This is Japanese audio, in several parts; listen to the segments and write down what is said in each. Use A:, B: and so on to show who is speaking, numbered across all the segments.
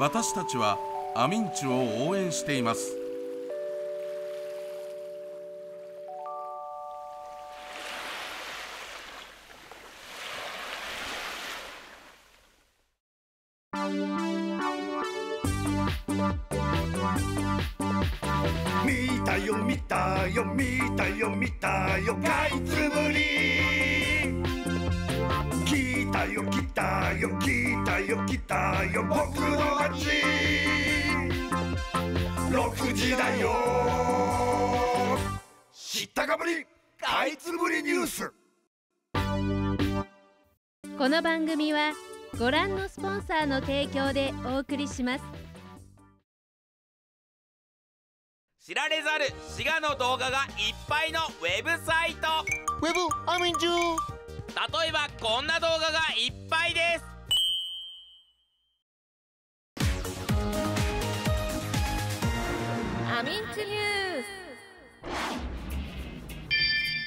A: 私たちはアミンチュを応援しています。
B: 見たよ見たよ見たよ見たよかいつぶり。たよ来たよ聞いたよ来たよ僕の街。6時だよ。知ったかぶりかいつぶりニュース。
C: この番組はご覧のスポンサーの提供でお送りします。
D: 知られざる滋賀の動画がいっぱいのウェブサイト。
E: ウェブアミンジュ
D: 例えばこんな動画がいっぱいです。
C: アミンチニュ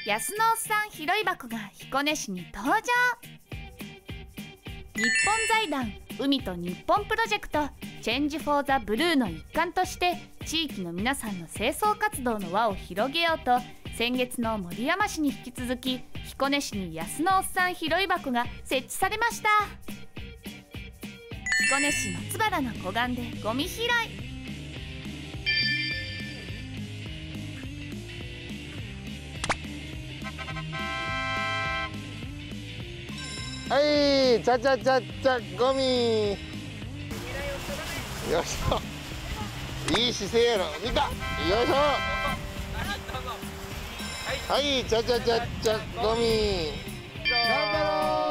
C: ー
F: 安野さん拾い箱が彦根市に登場。日本財団海と日本プロジェクトチェンジ・フォー・ザ・ブルーの一環として地域の皆さんの清掃活動の輪を広げようと先月の森山市に引き続き彦根市に安野おっさん拾い箱が設置されました。彦根市松原の湖岸でゴミ拾い。
E: はいちゃちゃちゃちゃゴミ。よいしょ。いい姿勢やろ。見た。よいしょ。はいちゃちゃちゃちゃゴミ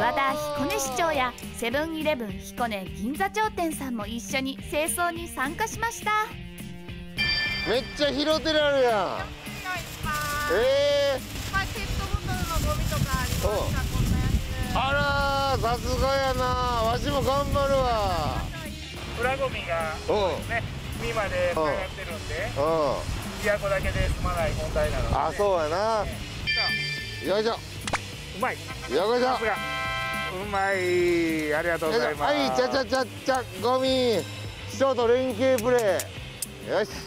F: 和田彦根市長やセブンイレブン彦根銀座町店さんも一緒に清掃に参加しました。
E: めっちゃ拾ってるあるやんえ
G: まあ、ペットボトルのゴミとかありました、こんなやつ。
E: ー、あらーさすがやな。わしも頑張るわ。
H: 裏ゴミがね海まで繋がってるんで。
E: うん
H: 琵琶湖だけで済まない問題なので。
E: あそうやな。よいしょ。
H: うまい。
E: よいしょ。
H: うまい。ありがとうございます。
E: はいちゃちゃちゃちゃゴミ。市長と連携プレーよし。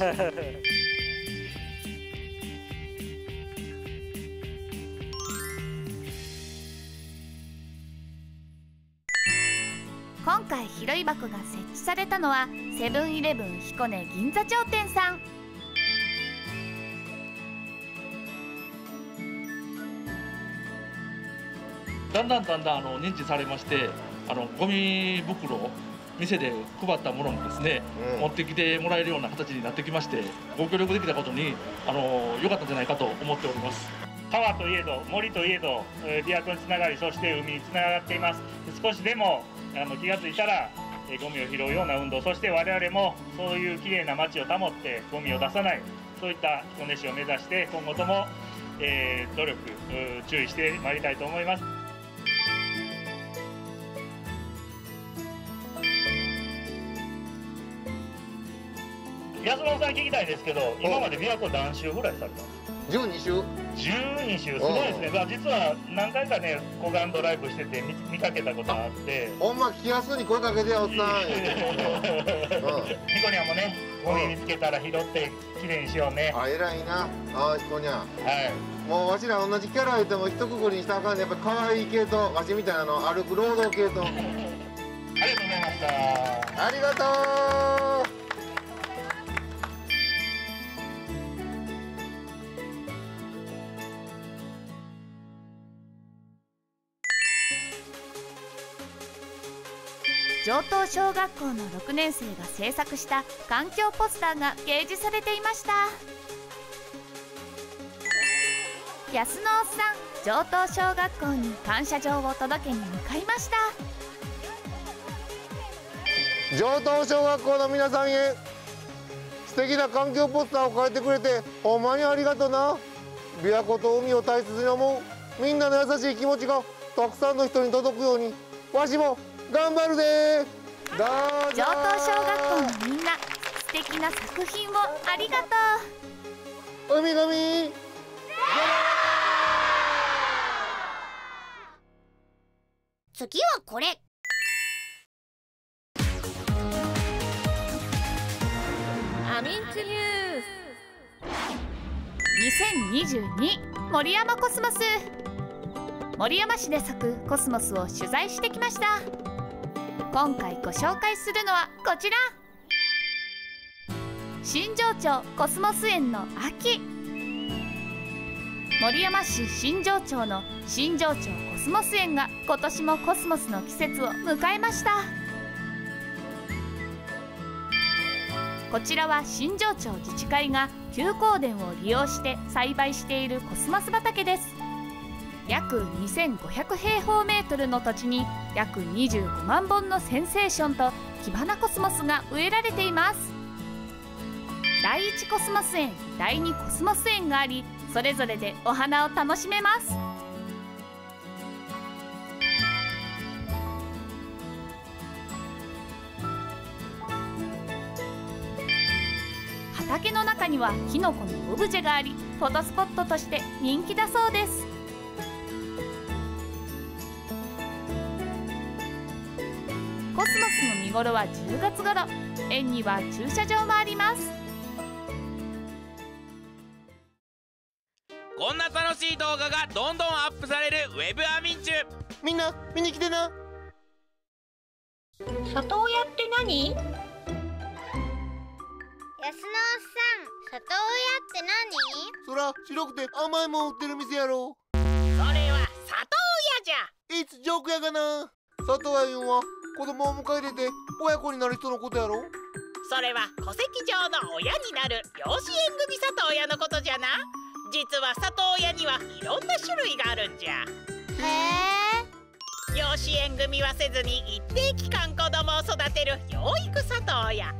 F: 今回拾い箱が設置されたのはセブンイレブン彦根銀座町店さん
I: だんだんだんだんあの認知されましてあのゴミ袋を店で配ったものもですね、
E: うん。
I: 持ってきてもらえるような形になってきましてご協力できたことにあの良かったんじゃないかと思っております。
H: 川といえど森といえどえー琵琶湖につながりそして海につながっています。少しでもあの気がついたらえーゴミを拾うような運動そして我々もそういうきれいな街を保ってゴミを出さないそういった彦根市を目指して今後とも、えー努力注意してまいりたいと思います安野さん聞きたいですけど今まで琵琶湖何周ぐらいされたんですか
E: ？12週
H: 12周すごいですね、まあ、実は何回かね湖岸ドライブしてて見見かけたことがあって。
E: ほんま気安に声かけてやおっさ ん。
H: ニコニャンもねゴミ見つけたら拾ってきれいにしようね。
E: あ偉いな。あひこにゃん
H: はい。
E: もうわしら同じキャラ言っても一括りにしたらあかんね。やっぱ可愛い系とわしみたいなの歩く労働系と。
H: ありがとうございました。
E: ありがとう
F: 上東小学校の6年生が制作した環境ポスターが掲示されていました。安野おっさん上東小学校に感謝状を届けに向かいました。
E: 上東小学校の皆さんへ素敵な環境ポスターを書いてくれてほんまにありがとな。琵琶湖と海を大切に思うみんなの優しい気持ちがたくさんの人に届くようにわしも頑張るでどうぞ。
F: 上東小学校のみんな素敵な作品をありがとう。
E: 海ゴミ。
G: 次はこれ。
C: アミンチニュース。
F: 2022守山コスモス。守山市で咲くコスモスを取材してきました今回ご紹介するのはこちら。新庄町コスモス園の秋。守山市新庄町の新庄町コスモス園が今年もコスモスの季節を迎えました。こちらは新庄町自治会が休耕田を利用して栽培しているコスモス畑です。約2500平方メートルの土地に約25万本のセンセーションとキバナコスモスが植えられています。第1コスモス園第2コスモス園がありそれぞれでお花を楽しめます。畑の中にはキノコのオブジェがありフォトスポットとして人気だそうです。コスモスの見頃は10月頃。園には駐車場もあります。
D: こんな楽しい動画がどんどんアップされるウェブアミンチュ。
E: みんな見に来てな。
G: 里親って何？
J: 安野さん里親って何？
E: そら白くて甘いもん売ってる店やろ。
G: それは里親じゃ。
E: いつジョークやがな。里親言うんは？子供を迎え入れて親子になる人のことやろ？
G: それは戸籍上の親になる養子縁組里親のことじゃな。実は里親にはいろんな種類があるんじゃ。
J: へえ。
G: 養子縁組はせずに一定期間子供を育てる養育里親。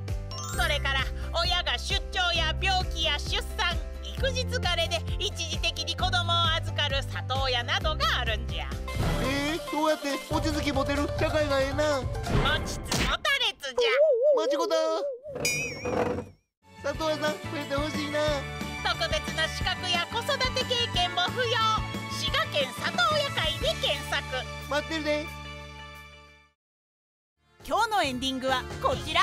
G: それから親が出張や病気や出産育児疲れで一時的に子供を預かる里親などがあるんじゃ
E: えー、そうやって落ち着き持てる？社会がええな。
G: 持ちつ持たれつじゃ。
E: マジコだ里親さん増えてほしいな。
G: 特別な資格や子育て経験も不要。滋賀県里親会で検索。
E: 待ってるで。
G: 今日のエンディングはこちら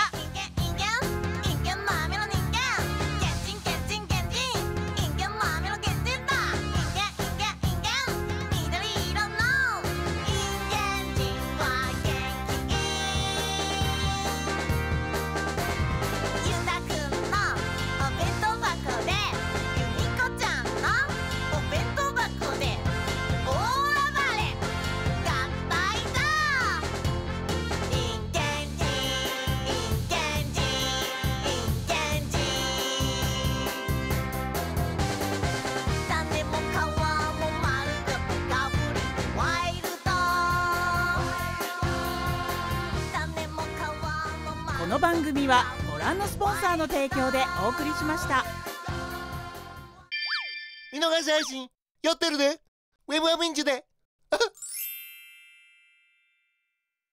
K: の番組はご覧のスポンサーの提供でお送りしました。
E: 見逃し配信やってるで。ウェブアベンチュで。